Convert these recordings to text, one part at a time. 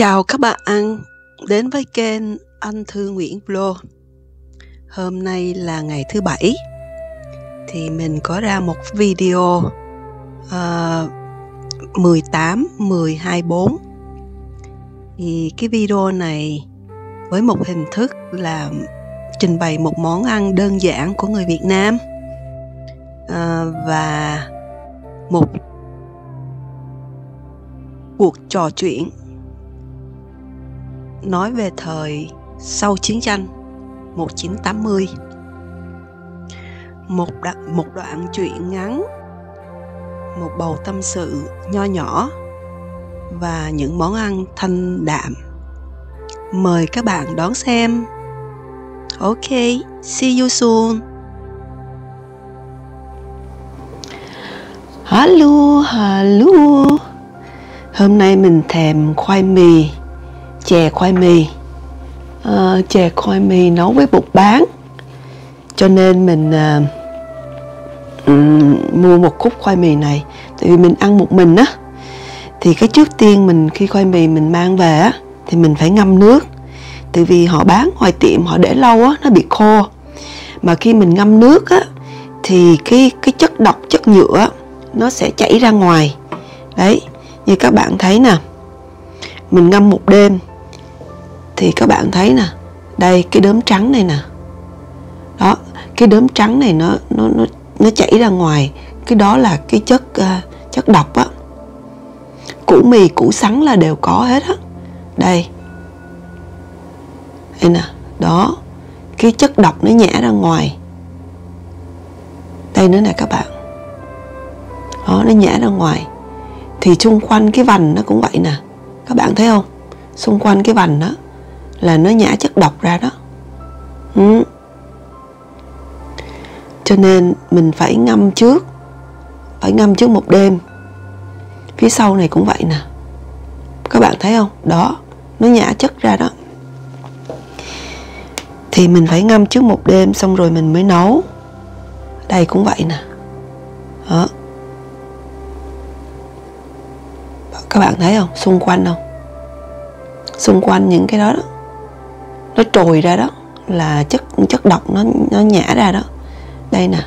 Chào các bạn đến với kênh Anh Thư Nguyễn Blog. Hôm nay là ngày thứ bảy thì mình có ra một video uh, 18 124 Thì cái video này với một hình thức là trình bày một món ăn đơn giản của người Việt Nam uh, và một cuộc trò chuyện nói về thời sau chiến tranh 1980. Một đoạn, một đoạn truyện ngắn, một bầu tâm sự nho nhỏ và những món ăn thanh đạm. Mời các bạn đón xem. Ok, see you soon. Hello, hello. Hôm nay mình thèm khoai mì chè khoai mì. À, chè khoai mì nấu với bột bán. Cho nên mình à, um, mua một khúc khoai mì này. Tại vì mình ăn một mình á. Thì cái trước tiên mình khi khoai mì mình mang về á thì mình phải ngâm nước. Tại vì họ bán ngoài tiệm họ để lâu á nó bị khô. Mà khi mình ngâm nước á thì cái cái chất độc chất nhựa nó sẽ chảy ra ngoài. Đấy như các bạn thấy nè. Mình ngâm một đêm thì các bạn thấy nè. Đây cái đốm trắng này nè. Đó cái đốm trắng này nó nó nó nó chảy ra ngoài. Cái đó là cái chất uh, chất độc á. Củ mì củ sắn là đều có hết á. Đây. Đây nè đó. Cái chất độc nó nhả ra ngoài. Đây nữa nè các bạn. Đó nó nhả ra ngoài. Thì xung quanh cái vành nó cũng vậy nè. Các bạn thấy không? Xung quanh cái vành đó là nó nhả chất độc ra đó. Ừ. cho nên mình phải ngâm trước, phải ngâm trước một đêm. Phía sau này cũng vậy nè. Các bạn thấy không? Đó, nó nhả chất ra đó. Thì mình phải ngâm trước một đêm xong rồi mình mới nấu. Đây cũng vậy nè. Đó. Các bạn thấy không? Xung quanh không? Xung quanh những cái đó đó nó trồi ra đó là chất chất độc nó nó nhả ra đó. Đây nè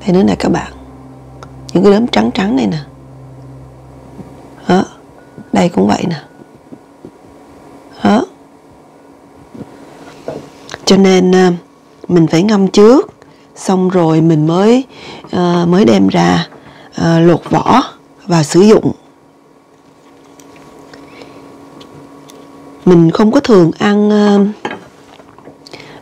đây nữa nè các bạn. Những cái đốm trắng trắng này nè. Đó đây cũng vậy nè. Đó. Cho nên à, mình phải ngâm trước xong rồi mình mới uh, mới đem ra à, uh, lột vỏ và sử dụng. Mình không có thường ăn ờ,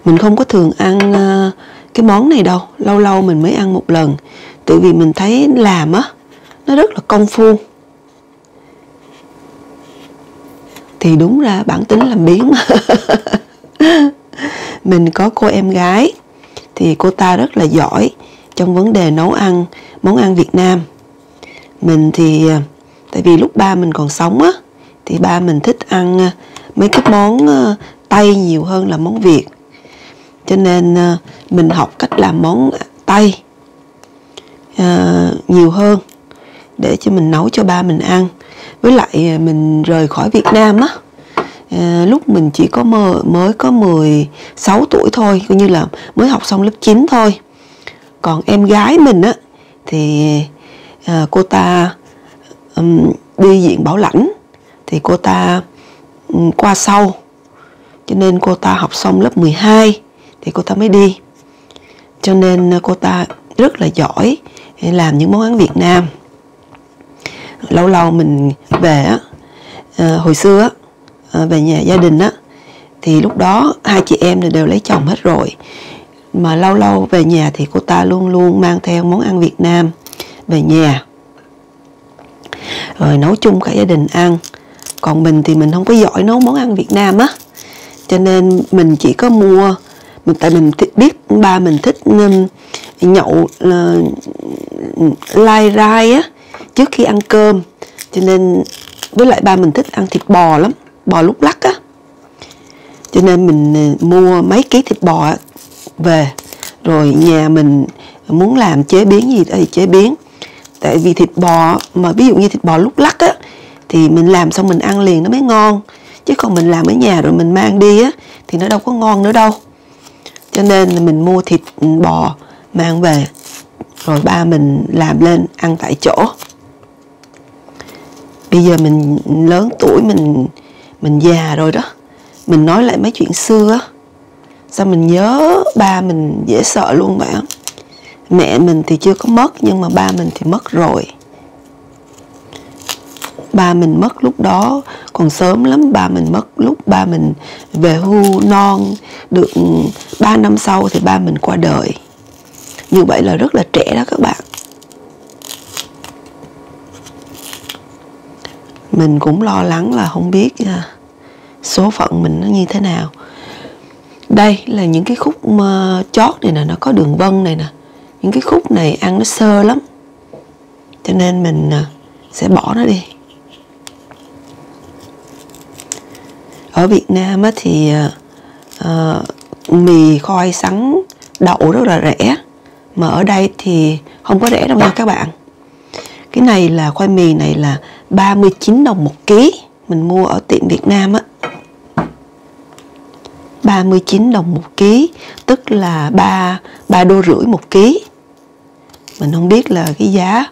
mình không có thường ăn ờ, cái món này đâu. Lâu lâu mình mới ăn một lần. Tại vì mình thấy làm á, nó rất là công phu. Thì đúng ra bản tính làm biến mà mình có cô em gái, thì cô ta rất là giỏi trong vấn đề nấu ăn, món ăn Việt Nam. Mình thì ờ, tại vì lúc ba mình còn sống á, thì ba mình thích ăn mấy cái món ờ, Tây nhiều hơn là món Việt. Cho nên ờ, mình học cách làm món Tây ờ, nhiều hơn để cho mình nấu cho ba mình ăn. Với lại mình rời khỏi Việt Nam á à, lúc mình chỉ có mơ, mới có 16 tuổi thôi coi như là mới học xong lớp 9 thôi. Còn em gái mình á thì à, cô ta um, đi diện bảo lãnh thì cô ta qua sau. Cho nên cô ta học xong lớp 12 thì cô ta mới đi. Cho nên à, cô ta rất là giỏi làm những món ăn Việt Nam. Lâu lâu mình về á à, hồi xưa á à, về nhà gia đình á thì lúc đó hai chị em đều lấy chồng hết rồi. Mà lâu lâu về nhà thì cô ta luôn luôn mang theo món ăn Việt Nam về nhà. Rồi nấu chung cả gia đình ăn còn mình thì mình không có giỏi nấu món ăn Việt Nam á. Cho nên mình chỉ có mua mình tại mình biết ba mình thích um, nhậu uh, lai rai á trước khi ăn cơm. Cho nên với lại ba mình thích ăn thịt bò lắm bò lúc lắc á. Cho nên mình ờ, mua mấy ký thịt bò về. Rồi nhà mình muốn làm chế biến gì thì chế biến. Tại vì thịt bò mà ví dụ như thịt bò lúc lắc á thì mình làm xong mình ăn liền nó mới ngon. Chứ còn mình làm ở nhà rồi mình mang đi á, thì nó đâu có ngon nữa đâu. Cho nên là mình mua thịt ừ, bò mang về. Rồi ba mình làm lên ăn tại chỗ. Bây giờ mình lớn tuổi mình mình già rồi đó. Mình nói lại mấy chuyện xưa á. Sao mình nhớ ba mình dễ sợ luôn bạn? Mẹ mình thì chưa có mất, nhưng mà ba mình thì mất rồi ba mình mất lúc đó. Còn sớm lắm, ba mình mất lúc ba mình về hưu non, được ừ, 3 năm sau thì ba mình qua đời. Như vậy là rất là trẻ đó các bạn. Mình cũng lo lắng là không biết à, số phận mình nó như thế nào. Đây là những cái khúc chót này nè, nó có đường vân này nè. Những cái khúc này ăn nó sơ lắm. Cho nên mình à, sẽ bỏ nó đi. Ở Việt Nam thì uh, mì khoai sắn đậu rất là rẻ. Mà ở đây thì không có rẻ đâu nha các bạn. Cái này là khoai mì này là 39 đồng một ký mình mua ở tiệm Việt Nam á. 39 đồng một ký tức là 3 3 đô rưỡi một ký. Mình không biết là cái giá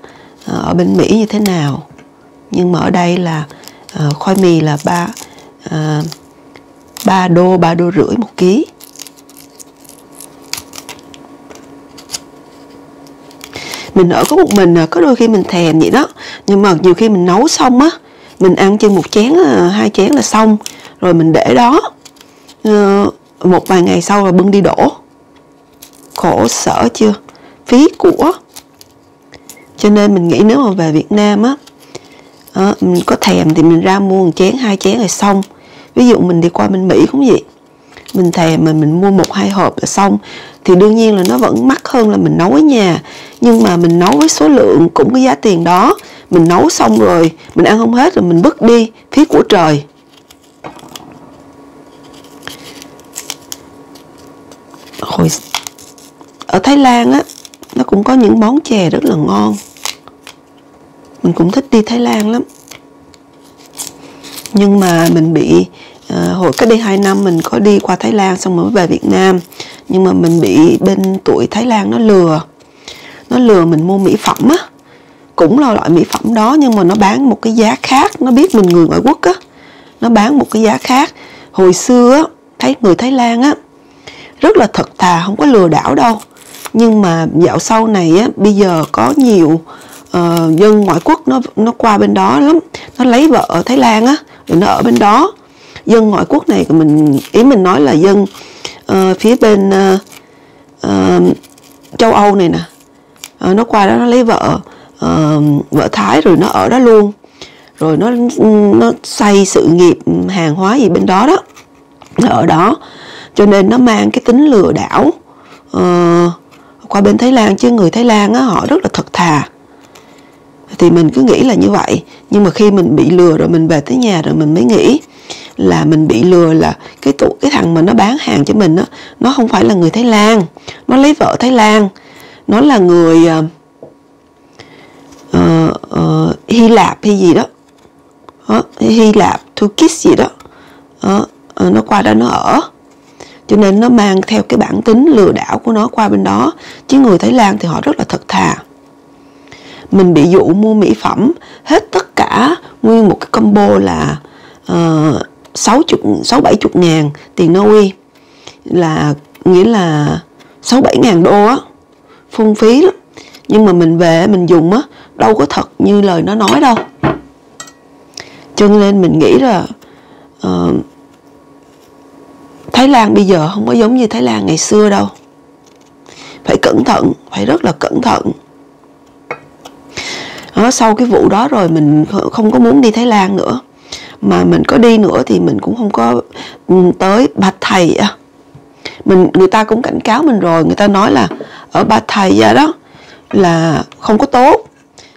ờ, ở bên Mỹ như thế nào. Nhưng mà ở đây là khoai mì là 3 à, 3 đô 3 đô rưỡi một ký. Mình ở có một mình à, có đôi khi mình thèm vậy đó. Nhưng mà nhiều khi mình nấu xong á mình ăn trên một chén à, hai chén là xong. Rồi mình để đó. Ờ, một vài ngày sau là bưng đi đổ. Khổ sở chưa? Phí của. Cho nên mình nghĩ nếu mà về Việt Nam á à, mình có thèm thì mình ra mua một chén hai chén rồi xong ví dụ mình đi qua bên Mỹ cũng vậy. Mình thèm mà mình mua một hai hộp là xong. Thì đương nhiên là nó vẫn mắc hơn là mình nấu ở nhà. Nhưng mà mình nấu với số lượng cũng cái giá tiền đó. Mình nấu xong rồi, mình ăn không hết rồi mình vứt đi phí của trời. Hồi ở Thái Lan á, nó cũng có những món chè rất là ngon. Mình cũng thích đi Thái Lan lắm. Nhưng mà mình bị à, hồi cách đây 2 năm mình có đi qua Thái Lan xong mới về Việt Nam. Nhưng mà mình bị bên tuổi Thái Lan nó lừa. Nó lừa mình mua mỹ phẩm á. Cũng là loại mỹ phẩm đó nhưng mà nó bán một cái giá khác. Nó biết mình người ngoại quốc á. Nó bán một cái giá khác. Hồi xưa á thấy người Thái Lan á rất là thật thà không có lừa đảo đâu. Nhưng mà dạo sau này á bây giờ có nhiều uh, dân ngoại quốc nó nó qua bên đó lắm. Nó lấy vợ ở Thái Lan á rồi nó ở bên đó dân ngoại quốc này mình ý mình nói là dân uh, phía bên uh, uh, châu Âu này nè. Uh, nó qua đó nó lấy vợ uh, vợ Thái rồi nó ở đó luôn. Rồi nó nó xây sự nghiệp hàng hóa gì bên đó đó. Nó ở đó. Cho nên nó mang cái tính lừa đảo uh, qua bên Thái Lan. Chứ người Thái Lan á họ rất là thật thà. Thì mình cứ nghĩ là như vậy. Nhưng mà khi mình bị lừa rồi mình về tới nhà rồi mình mới nghĩ là mình bị lừa là cái tụ cái thằng mà nó bán hàng cho mình á nó không phải là người Thái Lan. Nó lấy vợ Thái Lan. Nó là người uh, uh, Hy Lạp hay gì đó. Uh, Hy Lạp Turkish gì đó. Uh, uh, nó qua đó nó ở. Cho nên nó mang theo cái bản tính lừa đảo của nó qua bên đó. Chứ người Thái Lan thì họ rất là thật thà. Mình bị dụ mua mỹ phẩm hết tất cả nguyên một cái combo là uh, 60, 6 70 ngàn tiền Na là nghĩa là 6 7 ngàn đô á phung phí lắm. Nhưng mà mình về mình dùng á đâu có thật như lời nó nói đâu. Cho nên mình nghĩ là uh, Thái Lan bây giờ không có giống như Thái Lan ngày xưa đâu. Phải cẩn thận phải rất là cẩn thận. Đó, sau cái vụ đó rồi mình không có muốn đi Thái Lan nữa mà mình có đi nữa thì mình cũng không có ừ, tới Ba Thầy á. Mình người ta cũng cảnh cáo mình rồi người ta nói là ở Ba Thầy đó là không có tốt.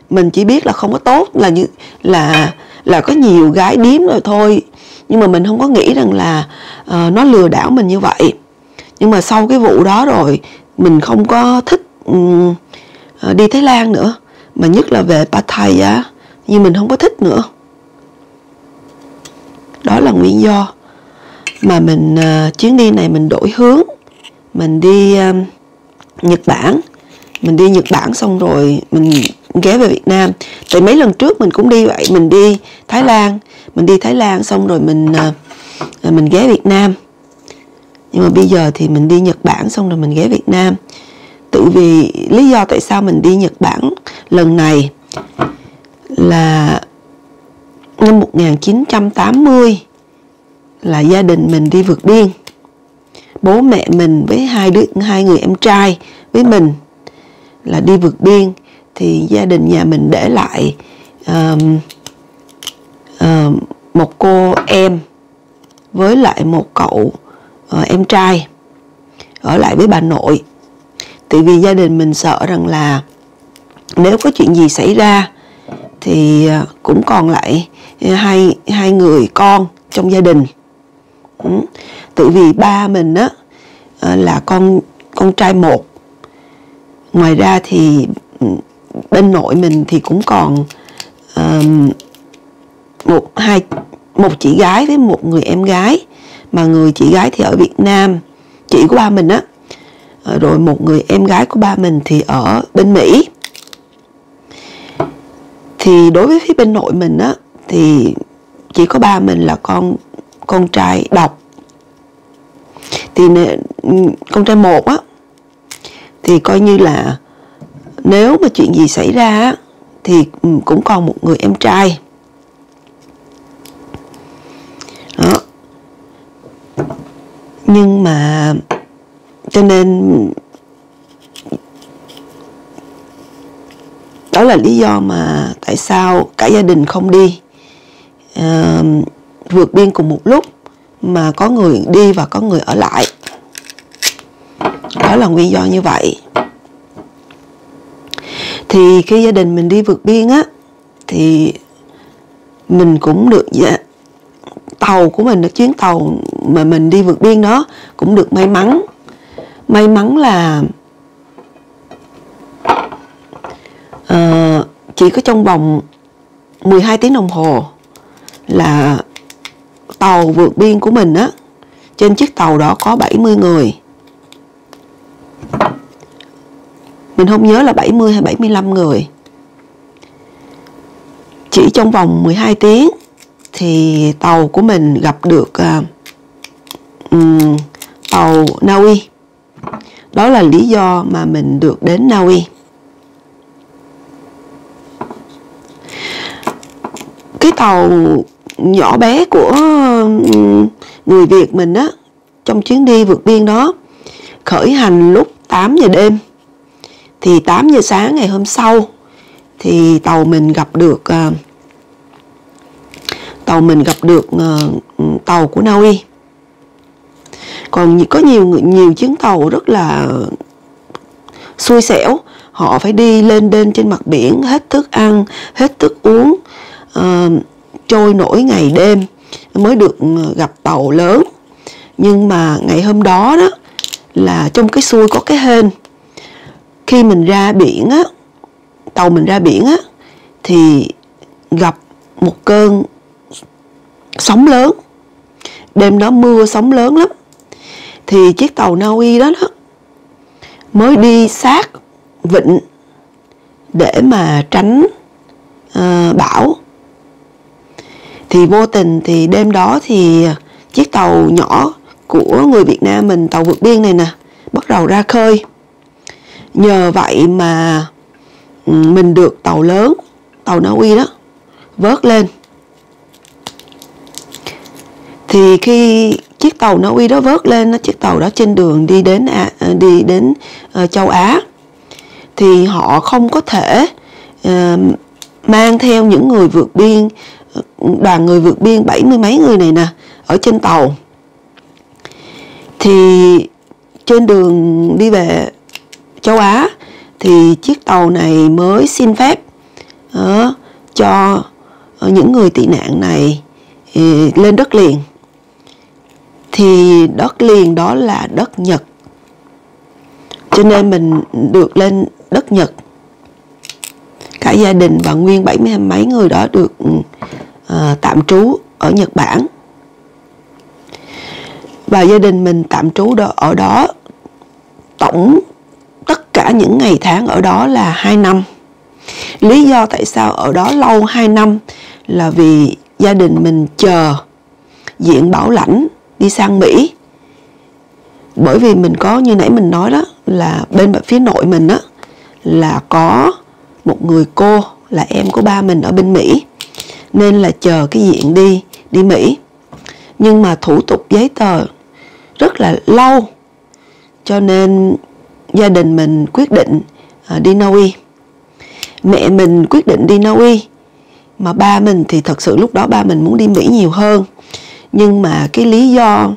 Mình chỉ biết là không có tốt là như là là có nhiều gái điếm rồi thôi. Nhưng mà mình không có nghĩ rằng là uh, nó lừa đảo mình như vậy. Nhưng mà sau cái vụ đó rồi mình không có thích um, đi Thái Lan nữa. Mà nhất là về Ba Thầy á nhưng mình không có thích nữa đó là nguyên do mà mình uh, chuyến đi này mình đổi hướng. Mình đi uh, Nhật Bản. Mình đi Nhật Bản xong rồi mình ghé về Việt Nam. Tại mấy lần trước mình cũng đi vậy. Mình đi Thái Lan. Mình đi Thái Lan xong rồi mình uh, mình ghé Việt Nam. Nhưng mà bây giờ thì mình đi Nhật Bản xong rồi mình ghé Việt Nam. Tự vì lý do tại sao mình đi Nhật Bản lần này là năm 1980 là gia đình mình đi vượt biên. Bố mẹ mình với hai đứa hai người em trai với mình là đi vượt biên. Thì gia đình nhà mình để lại um, uh, một cô em với lại một cậu uh, em trai ở lại với bà nội. Tại vì gia đình mình sợ rằng là nếu có chuyện gì xảy ra thì à, cũng còn lại à, hai hai người con trong gia đình. Ừ. tự vì ba mình á à, là con con trai một. Ngoài ra thì ừ, bên nội mình thì cũng còn um, một hai một chị gái với một người em gái. Mà người chị gái thì ở Việt Nam chị của ba mình á. Ờ, rồi một người em gái của ba mình thì ở bên Mỹ thì đối với phía bên nội mình á, thì chỉ có ba mình là con con trai độc. Thì ừ, con trai một á, thì coi như là nếu mà chuyện gì xảy ra á, thì ừ, cũng còn một người em trai. Đó. Nhưng mà, cho nên đó là lý do mà tại sao cả gia đình không đi. Uh, vượt biên cùng một lúc mà có người đi và có người ở lại. Đó là nguyên do như vậy. Thì khi gia đình mình đi vượt biên á thì mình cũng được dạ, tàu của mình chuyến tàu mà mình đi vượt biên đó cũng được may mắn. May mắn là uh, chỉ có trong vòng 12 tiếng đồng hồ là tàu vượt biên của mình á trên chiếc tàu đó có 70 người. Mình không nhớ là 70 hay 75 người. Chỉ trong vòng 12 tiếng thì tàu của mình gặp được uh, um, tàu Na Uy đó là lý do mà mình được đến Na Uy cái tàu nhỏ bé của ừ, người Việt mình á trong chuyến đi vượt biên đó khởi hành lúc 8 giờ đêm. Thì 8 giờ sáng ngày hôm sau thì tàu mình gặp được uh, tàu mình gặp được uh, tàu của Na Uy còn có nhiều nhiều chuyến tàu rất là xui xẻo. Họ phải đi lên đên trên mặt biển hết thức ăn hết thức uống trôi nổi ngày đêm mới được ừ, gặp tàu lớn. Nhưng mà ngày hôm đó đó là trong cái xuôi có cái hên. Khi mình ra biển á tàu mình ra biển á thì gặp một cơn sóng lớn. Đêm đó mưa sóng lớn lắm. Thì chiếc tàu Na Uy đó đó mới đi sát vịnh để mà tránh uh, bão thì vô tình thì đêm đó thì chiếc tàu nhỏ của người Việt Nam mình tàu vượt biên này nè bắt đầu ra khơi. Nhờ vậy mà ừ, mình được tàu lớn tàu Na Uy đó vớt lên. Thì khi chiếc tàu Na Uy đó vớt lên chiếc tàu đó trên đường đi đến à, đi đến uh, châu Á thì họ không có thể uh, mang theo những người vượt biên đoàn người vượt biên bảy mươi mấy người này nè ở trên tàu. Thì trên đường đi về châu Á thì chiếc tàu này mới xin phép uh, cho những người tị nạn này uh, lên đất liền. Thì đất liền đó là đất Nhật. Cho nên mình được lên đất Nhật. Cả gia đình và nguyên bảy mươi mấy người đó được ừ, uh, tạm trú ở Nhật Bản. Và gia đình mình tạm trú đó, ở đó tổng tất cả những ngày tháng ở đó là 2 năm. Lý do tại sao ở đó lâu 2 năm là vì gia đình mình chờ diện bảo lãnh đi sang Mỹ. Bởi vì mình có như nãy mình nói đó là bên phía nội mình á là có một người cô là em của ba mình ở bên Mỹ nên là chờ cái diện đi đi Mỹ. Nhưng mà thủ tục giấy tờ rất là lâu cho nên gia đình mình quyết định à, đi Na Uy mẹ mình quyết định đi Na Uy mà ba mình thì thật sự lúc đó ba mình muốn đi Mỹ nhiều hơn. Nhưng mà cái lý do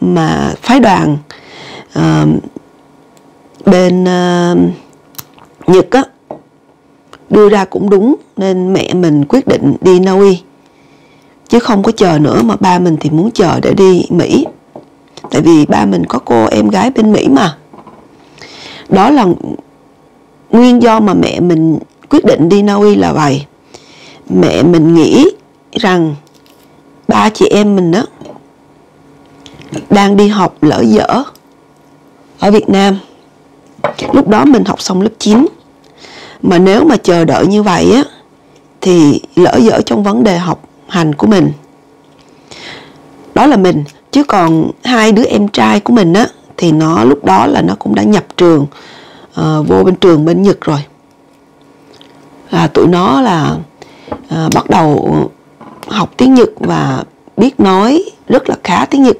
mà phái đoàn uh, bên uh, Nhật á đưa ra cũng đúng, nên mẹ mình quyết định đi Na Uy chứ không có chờ nữa mà ba mình thì muốn chờ để đi Mỹ. Tại vì ba mình có cô em gái bên Mỹ mà. Đó là nguyên do mà mẹ mình quyết định đi Na Uy là vậy. Mẹ mình nghĩ rằng ba chị em mình đó đang đi học lỡ dở ở Việt Nam. Lúc đó mình học xong lớp 9 mà nếu mà chờ đợi như vậy á thì lỡ dở trong vấn đề học hành của mình. Đó là mình chứ còn hai đứa em trai của mình á thì nó lúc đó là nó cũng đã nhập trường uh, vô bên trường bên Nhật rồi. Là tụi nó là uh, bắt đầu học tiếng Nhật và biết nói rất là khá tiếng Nhật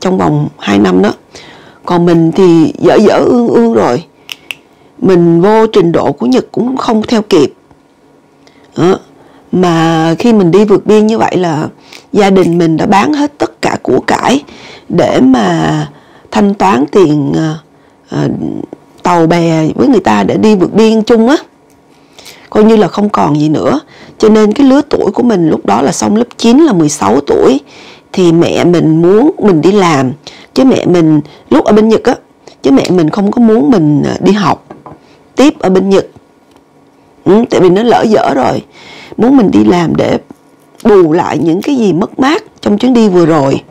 trong vòng 2 năm đó. Còn mình thì dở dở ương ương rồi mình vô trình độ của Nhật cũng không theo kịp. Đó. mà khi mình đi vượt biên như vậy là gia đình mình đã bán hết tất cả của cải để mà thanh toán tiền uh, tàu bè với người ta để đi vượt biên chung á. Coi như là không còn gì nữa. Cho nên cái lứa tuổi của mình lúc đó là xong lớp 9 là 16 tuổi thì mẹ mình muốn mình đi làm. Chứ mẹ mình lúc ở bên Nhật á chứ mẹ mình không có muốn mình đi học tiếp ở bên Nhật. Ừ, tại vì nó lỡ dở rồi. Muốn mình đi làm để bù lại những cái gì mất mát trong chuyến đi vừa rồi.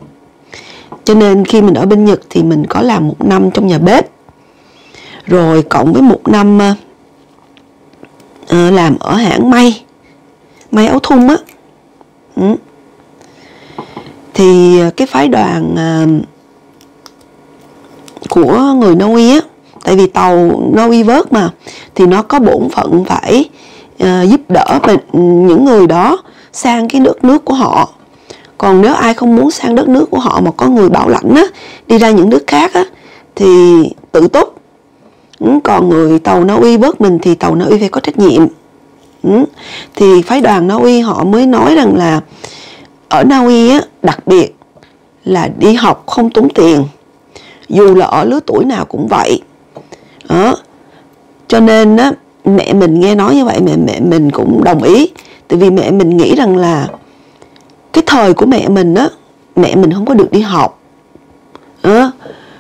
Cho nên khi mình ở bên Nhật thì mình có làm một năm trong nhà bếp. Rồi cộng với một năm uh, làm ở hãng may may áo thun á. Ừ. thì ờ, cái phái đoàn uh, của người Na Uy á tại vì tàu nó Uy vớt mà thì nó có bổn phận phải uh, giúp đỡ mình, những người đó sang cái nước nước của họ. Còn nếu ai không muốn sang đất nước của họ mà có người bảo lãnh á đi ra những nước khác á thì tự túc. Ừ, còn người tàu Na Uy bớt mình thì tàu Na Uy phải có trách nhiệm. Ừ, thì phái đoàn Na Uy họ mới nói rằng là ở Na Uy á đặc biệt là đi học không tốn tiền. Dù là ở lứa tuổi nào cũng vậy đó cho nên á mẹ mình nghe nói như vậy mẹ mẹ mình cũng đồng ý. Tại vì mẹ mình nghĩ rằng là cái thời của mẹ mình á mẹ mình không có được đi học. Đó,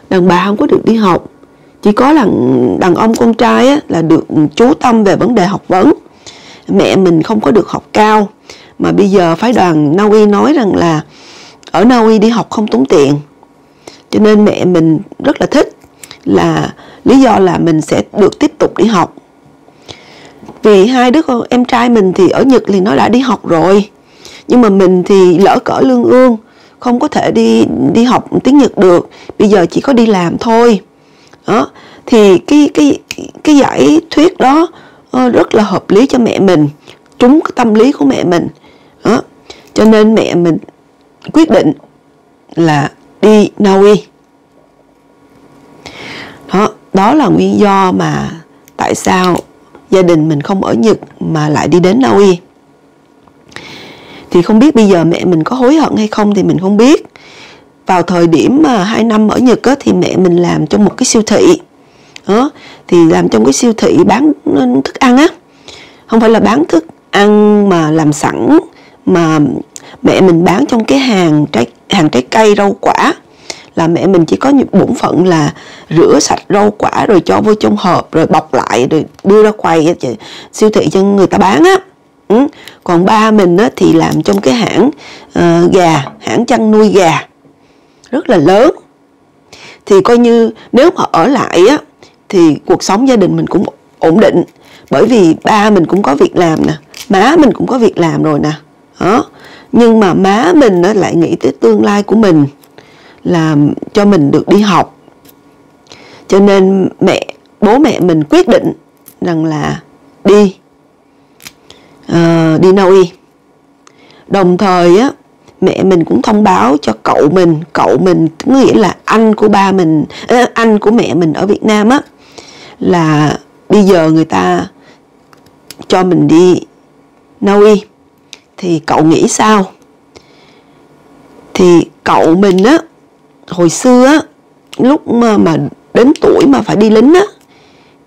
đàn bà không có được đi học. Chỉ có là đàn ông con trai á, là được chú tâm về vấn đề học vấn. Mẹ mình không có được học cao. Mà bây giờ phái đoàn Na Uy nói rằng là ở Na Uy đi học không tốn tiền. Cho nên mẹ mình rất là thích là lý do là mình sẽ được tiếp tục đi học. Vì hai đứa con em trai mình thì ở Nhật thì nó đã đi học rồi. Nhưng mà mình thì lỡ cỡ lương ương, không có thể đi đi học tiếng Nhật được. Bây giờ chỉ có đi làm thôi. Đó, thì cái cái cái giải thuyết đó ờ, rất là hợp lý cho mẹ mình, trúng cái tâm lý của mẹ mình. Đó, cho nên mẹ mình quyết định là đi Na Uy đó đó là nguyên do mà tại sao gia đình mình không ở Nhật mà lại đi đến Na Uy. Thì không biết bây giờ mẹ mình có hối hận hay không thì mình không biết. Vào thời điểm mà hai năm ở Nhật á, thì mẹ mình làm trong một cái siêu thị. Đó, thì làm trong cái siêu thị bán thức ăn á. Không phải là bán thức ăn mà làm sẵn mà mẹ mình bán trong cái hàng trái hàng trái cây rau quả là mẹ mình chỉ có những bổn phận là rửa sạch rau quả rồi cho vô trong hộp rồi bọc lại rồi đưa ra quầy siêu thị cho người ta bán á. Ừ. còn ba mình á, thì làm trong cái hãng uh, gà hãng chăn nuôi gà. Rất là lớn. Thì coi như nếu mà ở lại á thì cuộc sống gia đình mình cũng ổn định. Bởi vì ba mình cũng có việc làm nè má mình cũng có việc làm rồi nè. Đó. Nhưng mà má mình nó lại nghĩ tới tương lai của mình là cho mình được đi học. Cho nên mẹ bố mẹ mình quyết định rằng là đi uh, đi Na Uy đồng thời á mẹ mình cũng thông báo cho cậu mình cậu mình nghĩa là anh của ba mình anh của mẹ mình ở Việt Nam á là bây giờ người ta cho mình đi Na Uy thì cậu nghĩ sao? Thì cậu mình á hồi xưa á lúc mà, mà đến tuổi mà phải đi lính á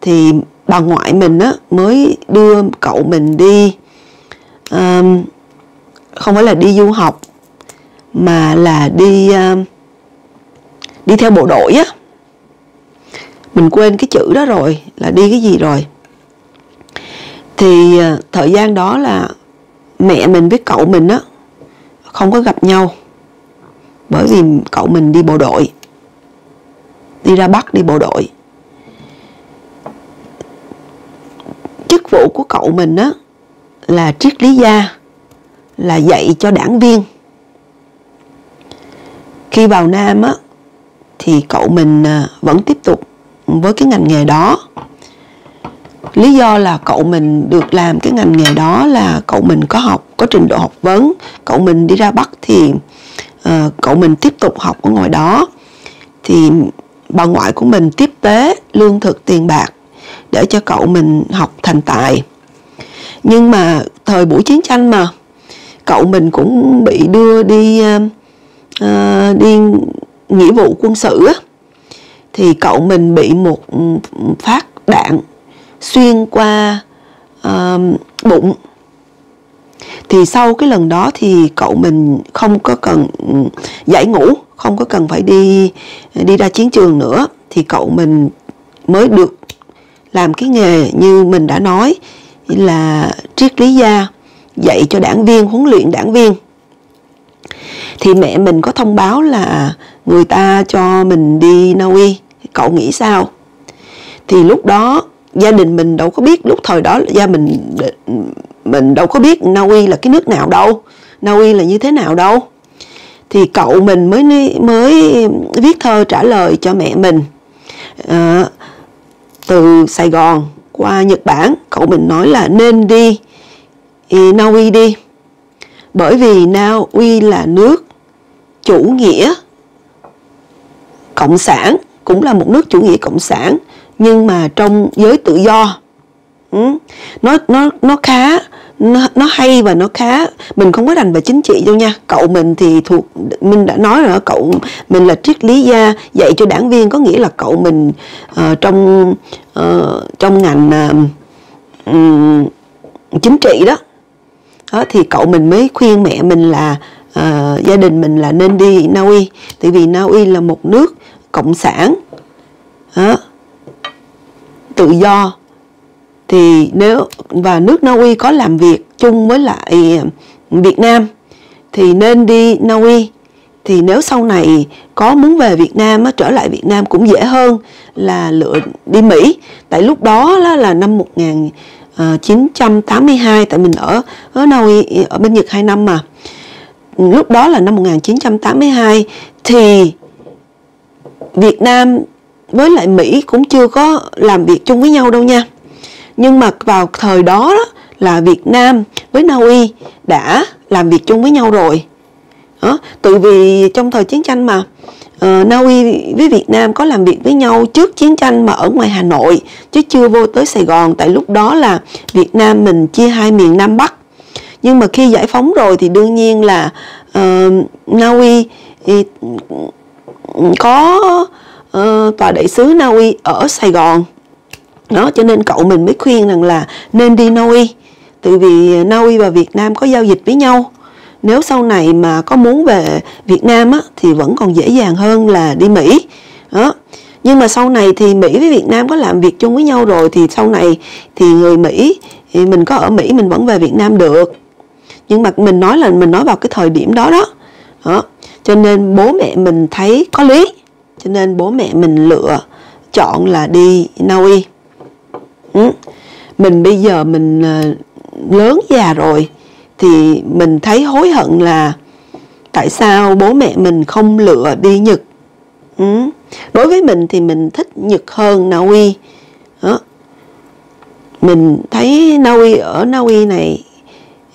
thì bà ngoại mình á mới đưa cậu mình đi um, không phải là đi du học mà là đi um, đi theo bộ đội á. Mình quên cái chữ đó rồi là đi cái gì rồi. Thì ờ, thời gian đó là mẹ mình với cậu mình á không có gặp nhau bởi vì cậu mình đi bộ đội. Đi ra bắc đi bộ đội. Chức vụ của cậu mình á, là triết lý gia, là dạy cho đảng viên. Khi vào nam á, thì cậu mình à, vẫn tiếp tục với cái ngành nghề đó. Lý do là cậu mình được làm cái ngành nghề đó là cậu mình có học, có trình độ học vấn. Cậu mình đi ra bắc thì uh, cậu mình tiếp tục học ở ngoài đó. Thì bà ngoại của mình tiếp tế lương thực tiền bạc để cho cậu mình học thành tài. Nhưng mà thời buổi chiến tranh mà cậu mình cũng bị đưa đi uh, đi nghĩa vụ quân sự á. Thì cậu mình bị một phát đạn xuyên qua uh, bụng thì sau cái lần đó thì cậu mình không có cần giải ngũ không có cần phải đi đi ra chiến trường nữa. Thì cậu mình mới được làm cái nghề như mình đã nói, là triết lý gia, dạy cho đảng viên, huấn luyện đảng viên. Thì mẹ mình có thông báo là người ta cho mình đi Na Uy. Cậu nghĩ sao? Thì lúc đó gia đình mình đâu có biết lúc thời đó gia mình mình đâu có biết Na Uy là cái nước nào đâu Na Uy là như thế nào đâu. Thì cậu mình mới mới viết thơ trả lời cho mẹ mình à, từ Sài Gòn qua Nhật Bản. Cậu mình nói là nên đi Na Uy đi. Bởi vì Na Uy là nước chủ nghĩa cộng sản cũng là một nước chủ nghĩa cộng sản nhưng mà trong giới tự do ừ, nó nó nó khá nó, nó hay và nó khá mình không có rành về chính trị đâu nha. Cậu mình thì thuộc mình đã nói rồi cậu mình là triết lý gia dạy cho đảng viên có nghĩa là cậu mình uh, trong uh, trong ngành uh, um, chính trị đó. Đó thì cậu mình mới khuyên mẹ mình là uh, gia đình mình là nên đi Na Uy tại vì Na Uy là một nước cộng sản. Đó, tự do. Thì nếu, và nước Na Uy có làm việc chung với lại ừ, Việt Nam, thì nên đi Na Uy. Thì nếu sau này có muốn về Việt Nam trở lại Việt Nam cũng dễ hơn là lựa đi Mỹ. Tại lúc đó là năm 1982 ờ, tại mình ở ở Na Uy ừ, ở bên Nhật 2 năm mà. Lúc đó là năm 1982 thì Việt Nam với lại Mỹ cũng chưa có làm việc chung với nhau đâu nha. Nhưng mà vào thời đó, đó là Việt Nam với Na Uy đã làm việc chung với nhau rồi. Đó, tự vì trong thời chiến tranh mà uh, Na Uy với Việt Nam có làm việc với nhau trước chiến tranh mà ở ngoài Hà Nội chứ chưa vô tới Sài Gòn. Tại lúc đó là Việt Nam mình chia hai miền Nam Bắc. Nhưng mà khi giải phóng rồi thì đương nhiên là uh, Na Uy thì ừ, có uh, tòa đại sứ Na Uy ở Sài Gòn. Đó cho nên cậu mình mới khuyên rằng là nên đi Na Uy. Tại vì Na Uy và Việt Nam có giao dịch với nhau. Nếu sau này mà có muốn về Việt Nam á, thì vẫn còn dễ dàng hơn là đi Mỹ. Đó. Nhưng mà sau này thì Mỹ với Việt Nam có làm việc chung với nhau rồi thì sau này thì người Mỹ thì mình có ở Mỹ mình vẫn về Việt Nam được. Nhưng mà mình nói là mình nói vào cái thời điểm đó đó, đó. cho nên bố mẹ mình thấy có lý cho nên bố mẹ mình lựa chọn là đi Na Uy ừ. mình bây giờ mình ờ, lớn già rồi thì mình thấy hối hận là tại sao bố mẹ mình không lựa đi Nhật ừ. đối với mình thì mình thích Nhật hơn Na Uy đó. mình thấy Na Uy ở Na Uy này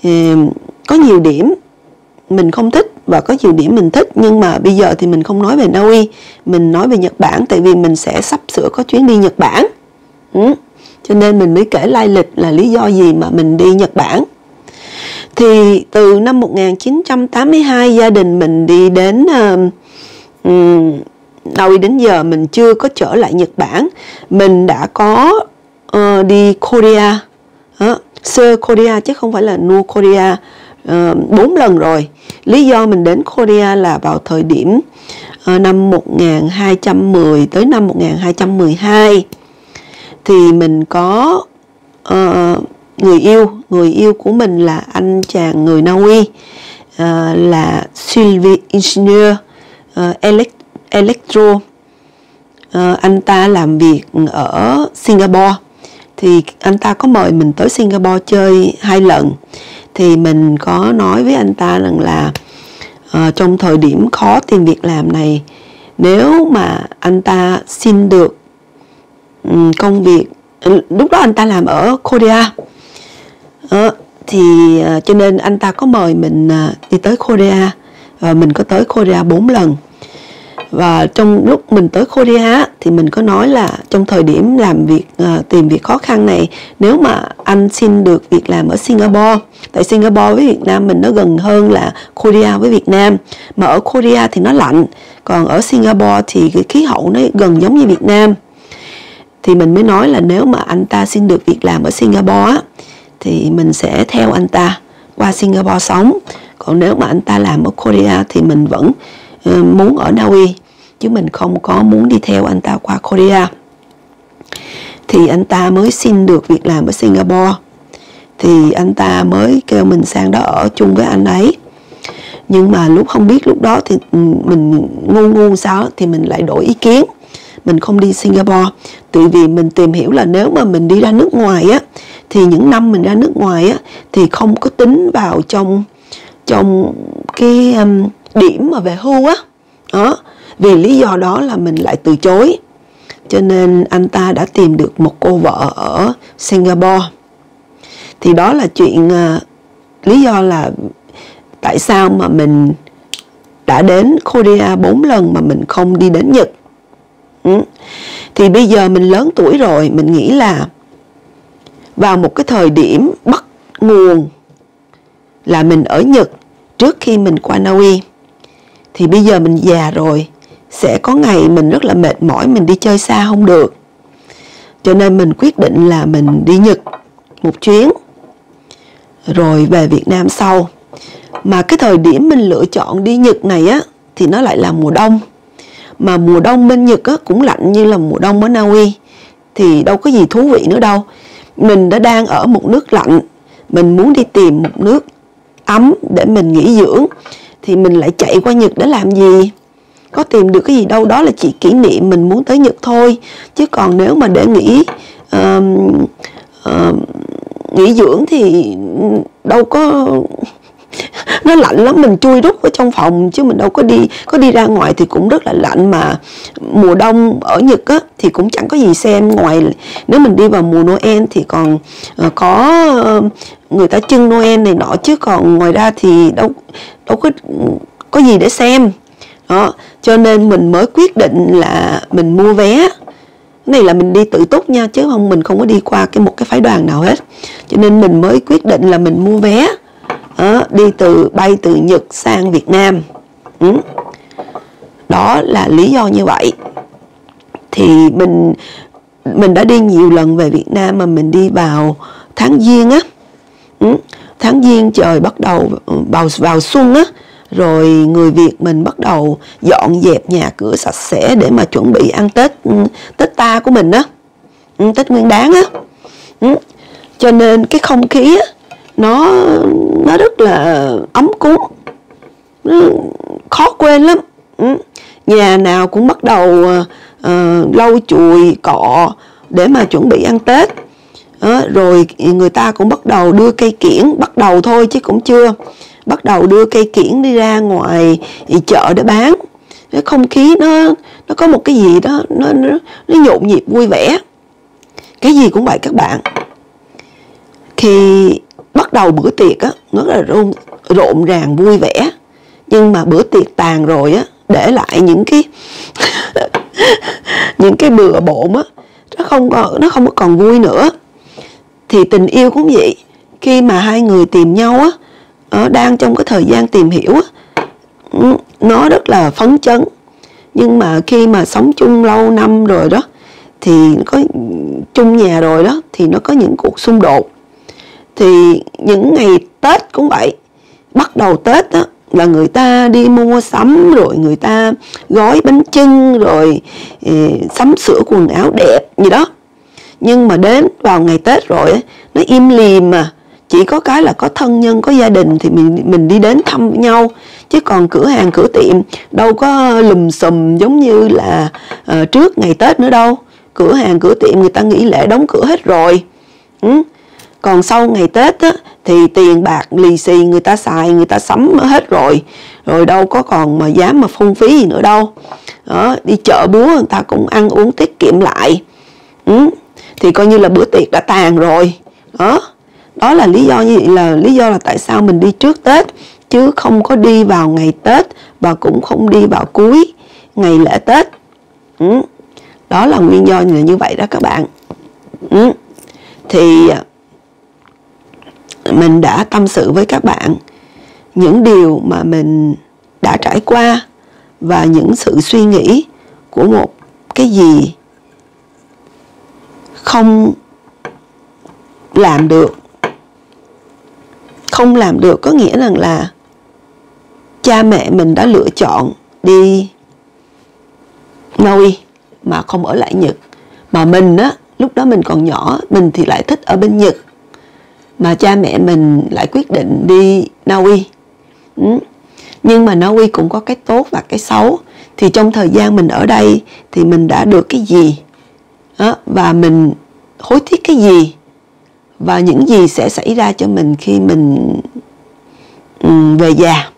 ờ, có nhiều điểm mình không thích và có nhiều điểm mình thích nhưng mà bây giờ thì mình không nói về Na Uy mình nói về Nhật Bản tại vì mình sẽ sắp sửa có chuyến đi Nhật Bản. Ừ. cho nên mình mới kể lai lịch là lý do gì mà mình đi Nhật Bản. Thì từ năm 1982 gia đình mình đi đến uh, um, đâu đến giờ mình chưa có trở lại Nhật Bản. Mình đã có uh, đi Korea. Ờ, uh, Sơ Korea chứ không phải là Nu Korea ờ, bốn uh, lần rồi lý do mình đến Korea là vào thời điểm ờ, năm 1210 tới năm 1212 thì mình có uh, người yêu người yêu của mình là anh chàng người Na Uy uh, là Sylvie Engineer uh, elect, Electro. Uh, anh ta làm việc ở Singapore. Thì anh ta có mời mình tới Singapore chơi hai lần thì mình có nói với anh ta rằng là uh, trong thời điểm khó tìm việc làm này nếu mà anh ta xin được um, công việc ừ, lúc đó anh ta làm ở Korea. Uh, thì uh, cho nên anh ta có mời mình uh, đi tới Korea. Và mình có tới Korea 4 lần và trong lúc mình tới Korea thì mình có nói là trong thời điểm làm việc uh, tìm việc khó khăn này nếu mà anh xin được việc làm ở Singapore tại Singapore với Việt Nam mình nó gần hơn là Korea với Việt Nam. Mà ở Korea thì nó lạnh còn ở Singapore thì cái khí hậu nó gần giống như Việt Nam. Thì mình mới nói là nếu mà anh ta xin được việc làm ở Singapore thì mình sẽ theo anh ta qua Singapore sống. Còn nếu mà anh ta làm ở Korea thì mình vẫn Ờ, muốn ở Na Uy chứ mình không có muốn đi theo anh ta qua Korea. Thì anh ta mới xin được việc làm ở Singapore. Thì anh ta mới kêu mình sang đó ở chung với anh ấy. Nhưng mà lúc không biết lúc đó thì ừ, mình ngu ngu sao thì mình lại đổi ý kiến. Mình không đi Singapore. Tại vì mình tìm hiểu là nếu mà mình đi ra nước ngoài á thì những năm mình ra nước ngoài á thì không có tính vào trong trong cái um, điểm mà về hưu á. Đó, vì lý do đó là mình lại từ chối. Cho nên anh ta đã tìm được một cô vợ ở Singapore. Thì đó là chuyện à, lý do là tại sao mà mình đã đến Korea 4 lần mà mình không đi đến Nhật. Ừ. thì bây giờ mình lớn tuổi rồi, mình nghĩ là vào một cái thời điểm bắt nguồn là mình ở Nhật trước khi mình qua Na Uy thì bây giờ mình già rồi, sẽ có ngày mình rất là mệt mỏi, mình đi chơi xa không được. Cho nên mình quyết định là mình đi Nhật một chuyến. Rồi về Việt Nam sau. Mà cái thời điểm mình lựa chọn đi Nhật này á, thì nó lại là mùa đông. Mà mùa đông bên Nhật á, cũng lạnh như là mùa đông ở Na Uy thì đâu có gì thú vị nữa đâu. Mình đã đang ở một nước lạnh. Mình muốn đi tìm một nước ấm để mình nghỉ dưỡng thì mình lại chạy qua Nhật để làm gì? Có tìm được cái gì đâu đó là chỉ kỷ niệm mình muốn tới Nhật thôi. Chứ còn nếu mà để nghỉ uh, uh, nghỉ dưỡng thì đâu có nó lạnh lắm mình chui rút ở trong phòng chứ mình đâu có đi có đi ra ngoài thì cũng rất là lạnh mà. Mùa đông ở Nhật á thì cũng chẳng có gì xem ngoài. Nếu mình đi vào mùa Noel thì còn uh, có uh, người ta trưng Noel này nọ chứ còn ngoài ra thì đâu đâu có có gì để xem. Đó cho nên mình mới quyết định là mình mua vé. Cái này là mình đi tự túc nha chứ không mình không có đi qua cái một cái phái đoàn nào hết. Cho nên mình mới quyết định là mình mua vé. Đó, đi từ bay từ Nhật sang Việt Nam. Ừ. đó là lý do như vậy. Thì mình mình đã đi nhiều lần về Việt Nam mà mình đi vào tháng giêng á. Ừ tháng giêng trời bắt đầu vào vào xuân á rồi người Việt mình bắt đầu dọn dẹp nhà cửa sạch sẽ để mà chuẩn bị ăn Tết ừ, Tết ta của mình á ừ, Tết Nguyên Đán á. Ừ, cho nên cái không khí á nó nó rất là ấm cúng khó quên lắm. Nhà nào cũng bắt đầu uh, lau chùi cọ để mà chuẩn bị ăn tết à, rồi người ta cũng bắt đầu đưa cây kiển bắt đầu thôi chứ cũng chưa. Bắt đầu đưa cây kiển đi ra ngoài chợ để bán. Cái không khí nó nó có một cái gì đó nó nó, nó nhộn nhịp vui vẻ. Cái gì cũng vậy các bạn. Khi bắt đầu bữa tiệc á nó là rộn, rộn ràng vui vẻ. Nhưng mà bữa tiệc tàn rồi á để lại những cái những cái bừa bộn á nó không còn nó không còn vui nữa thì tình yêu cũng vậy. Khi mà hai người tìm nhau á, ở đang trong cái thời gian tìm hiểu á nó rất là phấn chấn. Nhưng mà khi mà sống chung lâu năm rồi đó, thì có, chung nhà rồi đó, thì nó có những cuộc xung đột. Thì những ngày tết cũng vậy. Bắt đầu tết đó là người ta đi mua sắm, rồi người ta gói bánh chưng, rồi ừ, sắm sửa quần áo đẹp gì đó nhưng mà đến vào ngày tết rồi nó im lìm mà. Chỉ có cái là có thân nhân có gia đình thì mình mình đi đến thăm nhau. Chứ còn cửa hàng cửa tiệm đâu có lùm xùm giống như là uh, trước ngày tết nữa đâu. Cửa hàng cửa tiệm người ta nghỉ lễ đóng cửa hết rồi. Ừ. còn sau ngày tết á, thì tiền bạc lì xì người ta xài người ta sắm hết rồi. Rồi đâu có còn mà dám mà phung phí gì nữa đâu. Đó, đi chợ búa người ta cũng ăn uống tiết kiệm lại. Ừ thì coi như là bữa tiệc đã tàn rồi đó đó là lý do như vậy là lý do là tại sao mình đi trước tết, chứ không có đi vào ngày tết và cũng không đi vào cuối ngày lễ tết ừ. đó là nguyên do là như vậy đó các bạn ừ. thì à, mình đã tâm sự với các bạn những điều mà mình đã trải qua và những sự suy nghĩ của một cái gì không làm được. Không làm được có nghĩa rằng là cha mẹ mình đã lựa chọn đi Naui mà không ở lại Nhật. Mà mình á, lúc đó mình còn nhỏ, mình thì lại thích ở bên Nhật. Mà cha mẹ mình lại quyết định đi Naui. Ừ. nhưng mà Naui cũng có cái tốt và cái xấu. Thì trong thời gian mình ở đây thì mình đã được cái gì? Đó, và mình hối tiếc cái gì? Và những gì sẽ xảy ra cho mình khi mình um, về già?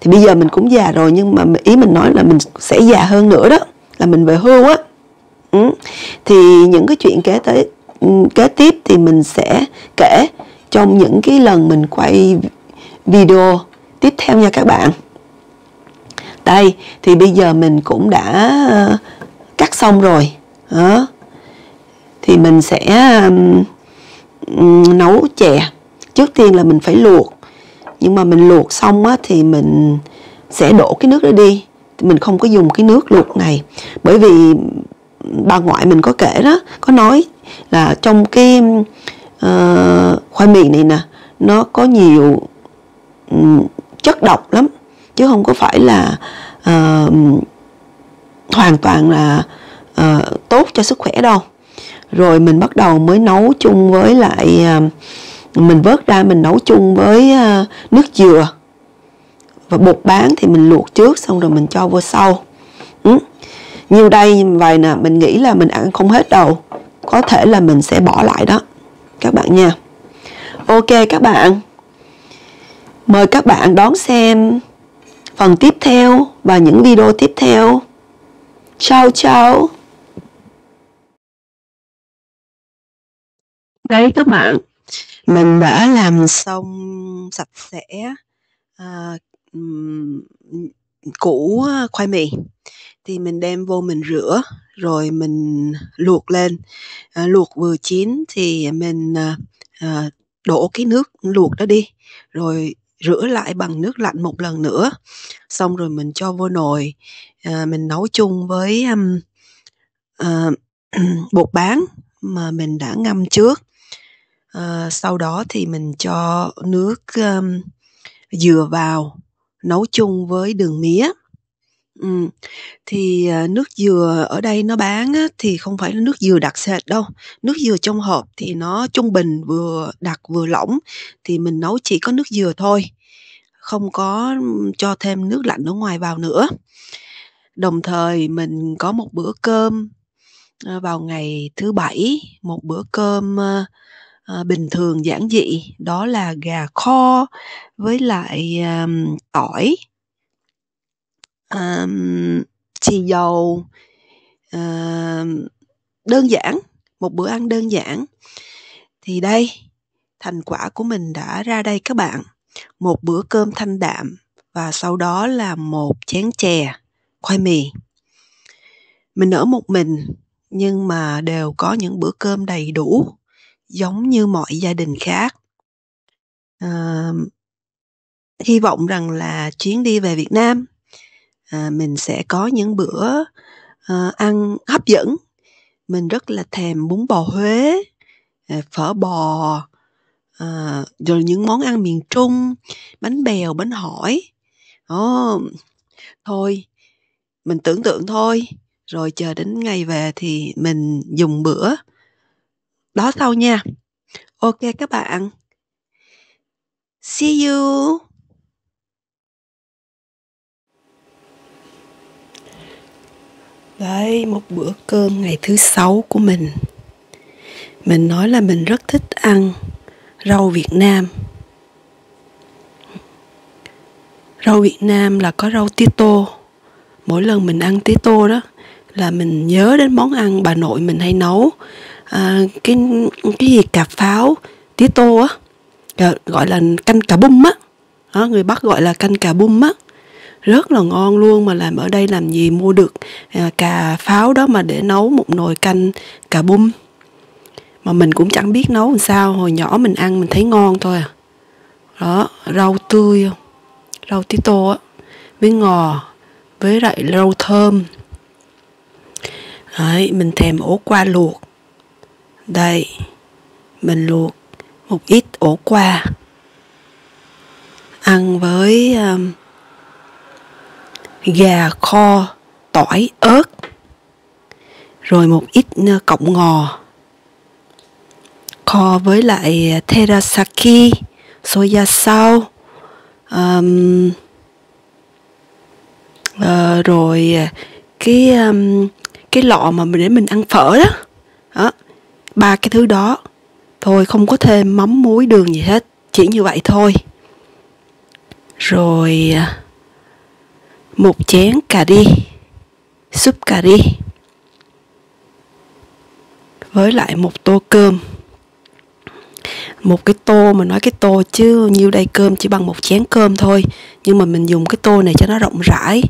Thì bây giờ mình cũng già rồi nhưng mà ý mình nói là mình sẽ già hơn nữa đó là mình về hưu á. Ừ. thì những cái chuyện kế tới kế tiếp thì mình sẽ kể trong những cái lần mình quay video tiếp theo nha các bạn. Đây thì bây giờ mình cũng đã ờ, cắt xong rồi đó thì mình sẽ um, nấu chè. Trước tiên là mình phải luộc. Nhưng mà mình luộc xong á thì mình sẽ đổ cái nước đó đi. Mình không có dùng cái nước luộc này. Bởi vì bà ngoại mình có kể đó có nói là trong cái uh, khoai mì này nè nó có nhiều um, chất độc lắm. Chứ không có phải là uh, hoàn toàn là uh, tốt cho sức khỏe đâu. Rồi mình bắt đầu mới nấu chung với lại uh, mình vớt ra mình nấu chung với uh, nước dừa. Và bột bán thì mình luộc trước xong rồi mình cho vô sau. Ừ. như đây vậy nè mình nghĩ là mình ăn không hết đâu. Có thể là mình sẽ bỏ lại đó. Các bạn nha. Ok các bạn. Mời các bạn đón xem phần tiếp theo và những video tiếp theo. Ciao ciao đấy các bạn. Mình đã làm xong sạch sẽ à, củ ờ, khoai mì. Thì mình đem vô mình rửa rồi mình luộc lên. À, luộc vừa chín thì mình à, đổ cái nước luộc đó đi rồi rửa lại bằng nước lạnh một lần nữa. Xong rồi mình cho vô nồi. À, mình nấu chung với um, à, bột bán mà mình đã ngâm trước à, sau đó thì mình cho nước um, dừa vào nấu chung với đường mía Ừ. Thì, ờ, nước dừa ở đây nó bán á, thì không phải là nước dừa đặc sệt đâu, nước dừa trong hộp thì nó trung bình, vừa đặc vừa lỏng, thì mình nấu chỉ có nước dừa thôi, không có cho thêm nước lạnh ở ngoài vào nữa đồng thời mình có một bữa cơm ờ, vào ngày thứ bảy một bữa cơm à, bình thường giản dị. Đó là gà kho với lại um, tỏi um, xì dầu uh, đơn giản một bữa ăn đơn giản. Thì đây thành quả của mình đã ra đây các bạn. Một bữa cơm thanh đạm và sau đó là một chén chè khoai mì. Mình ở một mình nhưng mà đều có những bữa cơm đầy đủ giống như mọi gia đình khác. À, hy vọng rằng là chuyến đi về việt nam à, mình sẽ có những bữa à, ăn hấp dẫn. Mình rất là thèm bún bò huế phở bò à, rồi những món ăn miền trung bánh bèo bánh hỏi. Ồ, thôi mình tưởng tượng thôi. Rồi chờ đến ngày về thì mình dùng bữa đó sau nha ok các bạn see you Đấy, một bữa cơm ngày thứ sáu của mình. Mình nói là mình rất thích ăn rau Việt Nam. Rau Việt Nam là có rau tía tô. Mỗi lần mình ăn tía tô đó là mình nhớ đến món ăn bà nội mình hay nấu. À, cái cái gì? Cà pháo tía tô á, dạ, gọi là canh cà bum á. Đó, người Bắc gọi là canh cà bum á. Rất là ngon luôn mà làm ở đây làm gì mua được à, cà pháo đó mà để nấu một nồi canh cà bum. Mà mình cũng chẳng biết nấu làm sao hồi nhỏ mình ăn mình thấy ngon thôi à. Đó rau tươi rau tí tô á với ngò với lại rau thơm. Đấy, mình thèm ổ qua luộc đây mình luộc một ít ổ qua ăn với um, gà kho tỏi ớt rồi một ít ờ, cọng ngò. Kho với lại ờ, terasaki soya sau um, uh, rồi cái um, cái lọ mà để mình ăn phở đó. Đó ba cái thứ đó. Thôi, không có thêm mắm muối đường gì hết, chỉ như vậy thôi. Rồi à, một chén cà ri, súp cà ri, với lại một tô cơm. Một cái tô mà nói cái tô chứ nhiêu đây cơm, chỉ bằng một chén cơm thôi. Nhưng mà mình dùng cái tô này cho nó rộng rãi,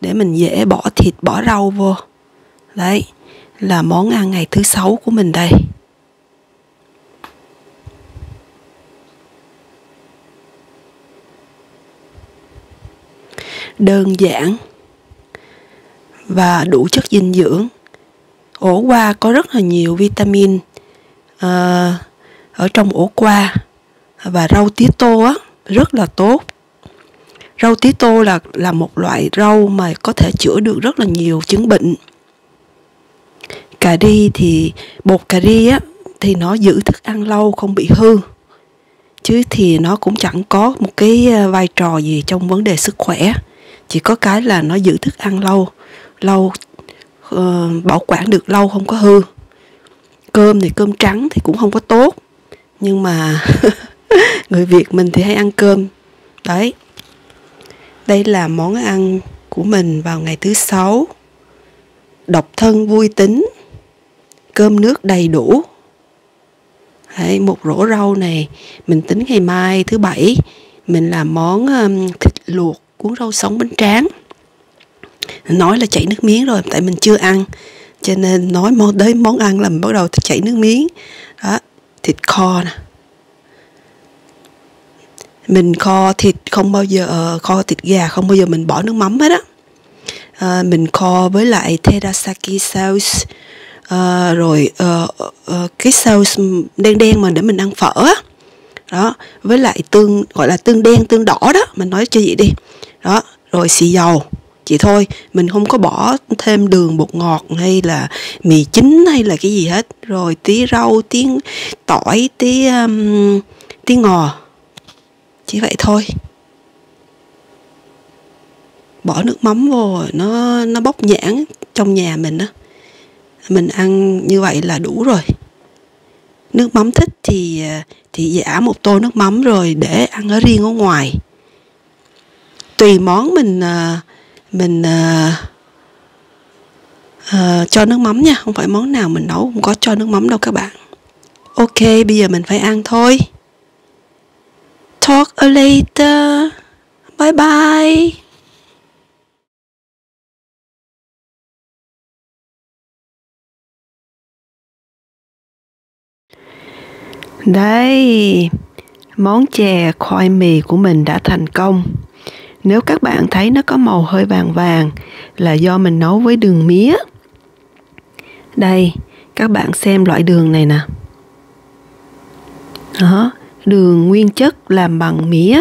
để mình dễ bỏ thịt, bỏ rau vô. Đấy là món ăn ngày thứ sáu của mình đây. Đơn giản và đủ chất dinh dưỡng. Ổ qua có rất là nhiều vitamin uh, ở trong ổ qua và rau tía tô á rất là tốt. Rau tía tô là là một loại rau mà có thể chữa được rất là nhiều chứng bệnh cà ri thì bột cà ri á thì nó giữ thức ăn lâu không bị hư. Chứ thì nó cũng chẳng có một cái ờ, vai trò gì trong vấn đề sức khỏe. Chỉ có cái là nó giữ thức ăn lâu lâu uh, bảo quản được lâu không có hư. Cơm thì cơm trắng thì cũng không có tốt nhưng mà người việt mình thì hay ăn cơm. Đấy. Đây là món ăn của mình vào ngày thứ sáu. Độc thân vui tính cơm nước đầy đủ. Đấy, một rổ rau này mình tính ngày mai thứ bảy mình làm món um, thịt luộc cuốn rau sống bánh tráng. Nói là chảy nước miếng rồi tại mình chưa ăn cho nên nói món tới món ăn là mình bắt đầu chảy nước miếng. Đó thịt kho nè. Mình kho thịt không bao giờ ờ, kho thịt gà không bao giờ mình bỏ nước mắm hết á. À, mình kho với lại terasaki sauce à, rồi uh, uh, cái sauce đen đen mà để mình ăn phở á. Đó với lại tương gọi là tương đen tương đỏ đó mình nói cho chị đi. Đó rồi xì dầu. Chị thôi mình không có bỏ thêm đường bột ngọt hay là mì chính hay là cái gì hết. Rồi tí rau tí tỏi tí um, tí ngò. Chỉ vậy thôi. Bỏ nước mắm vô nó nó bốc nhãn trong nhà mình á mình ăn như vậy là đủ rồi. Nước mắm thích thì à, thì giả một tô nước mắm rồi để ăn ở riêng ở ngoài. Tùy món mình à, mình uh, uh, cho nước mắm nha không phải món nào mình nấu cũng có cho nước mắm đâu các bạn. Ok bây giờ mình phải ăn thôi. Talk a later. Bye bye. Đây, món chè khoai mì của mình đã thành công. Nếu các bạn thấy nó có màu hơi vàng vàng là do mình nấu với đường mía. Đây, các bạn xem loại đường này nè. Đó, đường nguyên chất làm bằng mía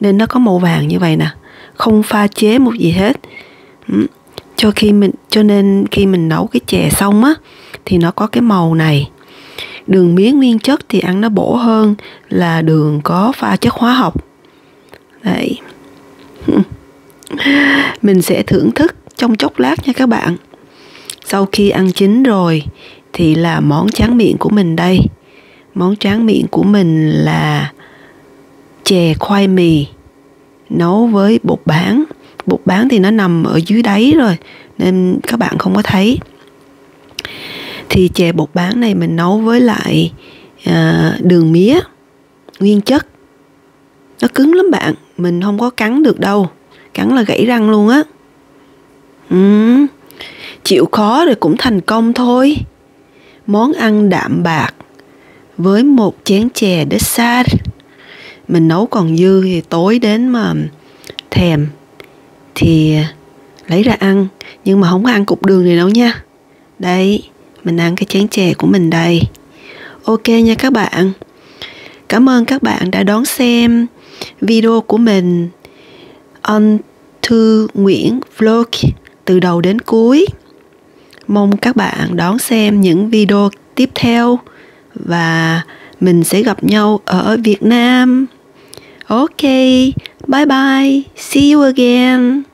nên nó có màu vàng như vậy nè, không pha chế một gì hết. Ừ, cho khi mình cho nên khi mình nấu cái chè xong á thì nó có cái màu này đường mía nguyên chất thì ăn nó bổ hơn là đường có pha chất hóa học. Đấy. Mình sẽ thưởng thức trong chốc lát nha các bạn. Sau khi ăn chín rồi thì là món tráng miệng của mình đây. Món tráng miệng của mình là chè khoai mì, nấu với bột bán. Bột bán thì nó nằm ở dưới đáy rồi, nên các bạn không có thấy thì chè bột bán này mình nấu với lại à, đường mía nguyên chất. Nó cứng lắm bạn mình không có cắn được đâu cắn là gãy răng luôn á. Uhm, chịu khó rồi cũng thành công thôi. Món ăn đạm bạc với một chén chè dessert mình nấu còn dư thì tối đến mà thèm thì lấy ra ăn nhưng mà không có ăn cục đường này đâu nha. Đây mình ăn cái chén chè của mình đây. Ok nha các bạn. Cảm ơn các bạn đã đón xem video của mình on thư nguyễn vlog từ đầu đến cuối. Mong các bạn đón xem những video tiếp theo và mình sẽ gặp nhau ở việt nam. Ok, bye bye. See you again.